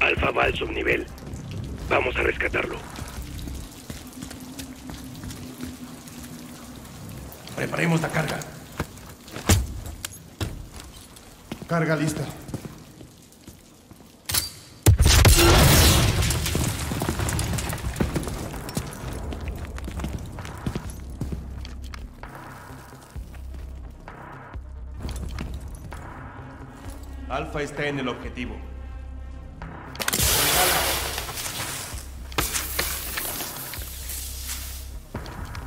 Alfa va al subnivel. Vamos a rescatarlo. Preparemos la carga. Carga lista. Alfa está en el objetivo.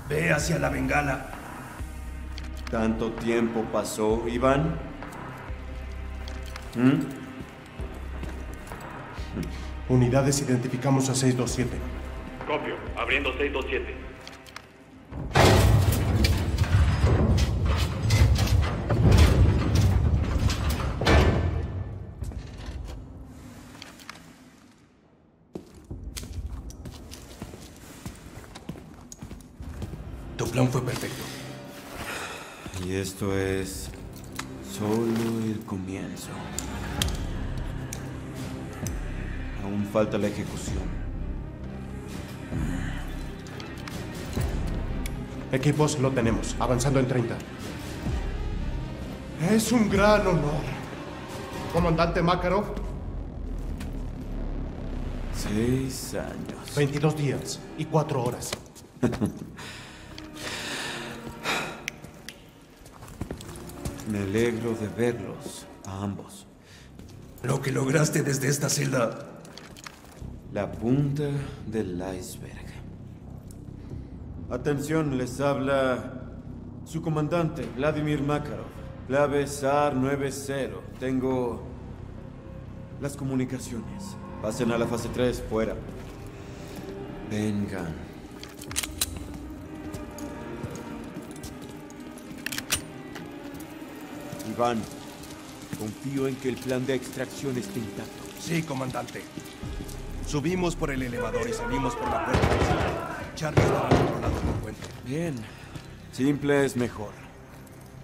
Ve hacia la bengala. ¿Tanto tiempo pasó, Iván? ¿Mm? Unidades identificamos a 627. Copio. Abriendo 627. Plan fue perfecto. Y esto es solo el comienzo. Aún falta la ejecución. Equipos lo tenemos, avanzando en 30. Es un gran honor. Comandante Makarov, Seis años. 22 días y 4 horas. Me alegro de verlos, a ambos. Lo que lograste desde esta celda. La punta del iceberg. Atención, les habla su comandante, Vladimir Makarov. Clave SAR 90. Tengo las comunicaciones. Pasen a la fase 3, fuera. Vengan. Iván, confío en que el plan de extracción esté intacto. Sí, comandante. Subimos por el elevador y salimos por la puerta. Charlie estaba al otro lado del puente. Bien. Simple es mejor.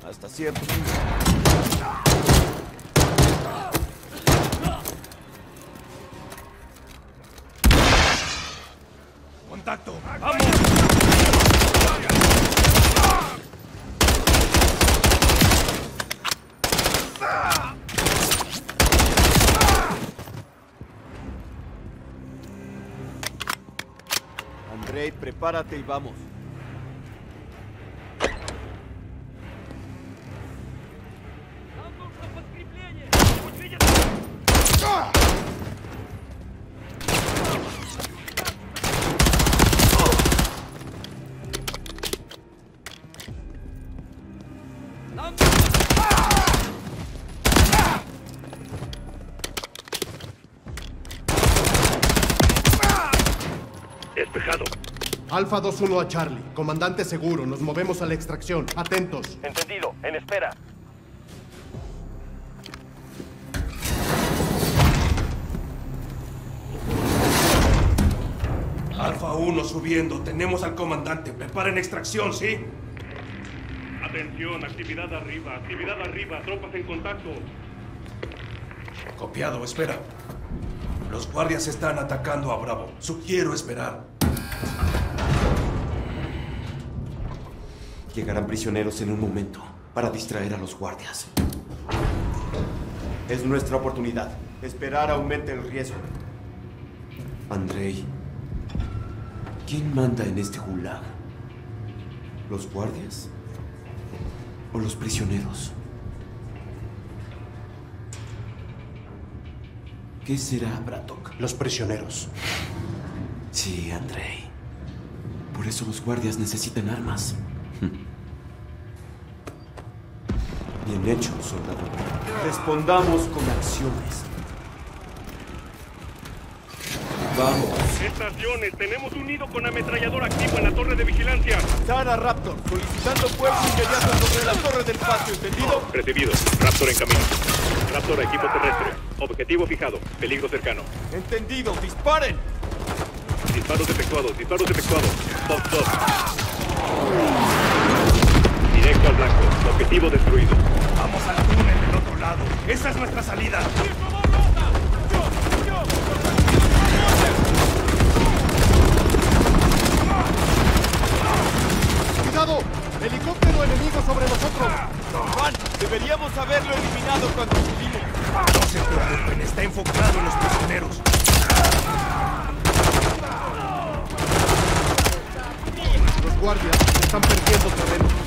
Hasta cierto punto. ¡Contacto! ¡Vamos! Andrei, prepárate y vamos. Alfa 2-1 a Charlie. Comandante seguro. Nos movemos a la extracción. Atentos. Entendido. En espera. Alfa 1 subiendo. Tenemos al comandante. Preparen extracción, ¿sí? Atención. Actividad arriba. Actividad arriba. Tropas en contacto. Copiado, espera. Los guardias están atacando a Bravo. Sugiero esperar. Llegarán prisioneros en un momento para distraer a los guardias. Es nuestra oportunidad. Esperar aumente el riesgo. Andrei, ¿quién manda en este gulag? ¿Los guardias? ¿O los prisioneros? ¿Qué será, Bratok? Los prisioneros. Sí, Andrei. Por eso los guardias necesitan armas. Bien hecho, soldado. Respondamos con acciones. Vamos. Estaciones, tenemos un nido con ametrallador activo en la torre de vigilancia. Sara Raptor, solicitando fuerza inmediata sobre la torre del patio, ¿entendido? Recibido. Raptor en camino. Raptor a equipo terrestre. Objetivo fijado. Peligro cercano. Entendido. Disparen. Disparos efectuados. Disparos efectuados. Top 2. Directo al blanco. Objetivo destruido. ¡Esa es nuestra salida! ¡Cuidado! ¡Helicóptero enemigo sobre nosotros! Juan, deberíamos haberlo eliminado cuando subimos. No se preocupen, está enfocado en los prisioneros. Los guardias están perdiendo terreno.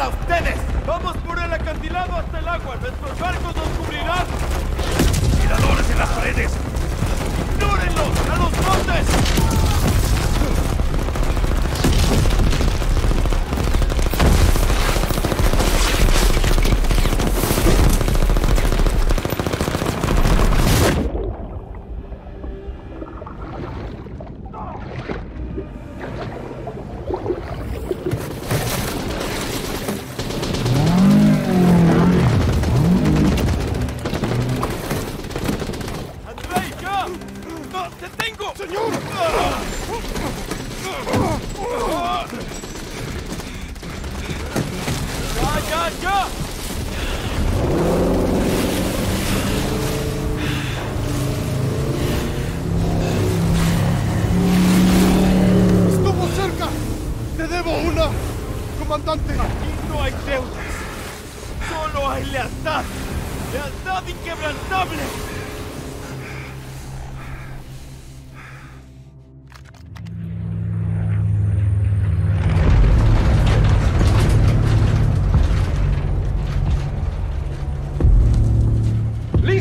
Solucionar a ustedes. Vamos por el acantilado hasta el agua. Nuestros barcos nos cubrirán. ¡Tiradores en las paredes! ¡Ignórenlos! ¡A los montes! ¡Estuvo cerca! ¡Te debo una! ¡Comandante! Aquí no hay deudas. Solo hay lealtad. ¡Lealtad inquebrantable!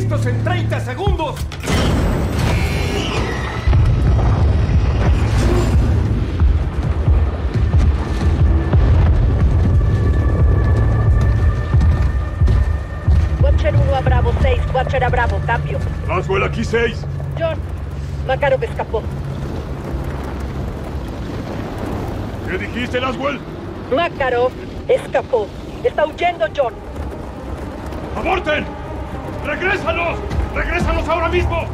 ¡Listos en 30 segundos! Watcher 1 a Bravo 6, Watcher a Bravo, cambio. Laswell aquí 6. John, Makarov escapó. ¿Qué dijiste, Laswell? Makarov escapó. Está huyendo, John. ¡Aborten! ¡Regrésanos! ¡Regrésanos ahora mismo!